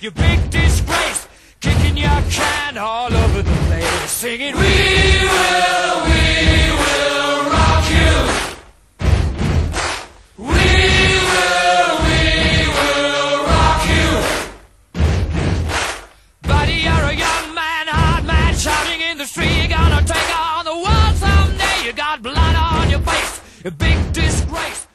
You big disgrace, kicking your can all over the place, singing, We will, we will rock you. We will, we will rock you. Buddy, you're a young man, hard man, shouting in the street. You're gonna take on the world someday. You got blood on your face, You big disgrace.